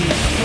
Cheap.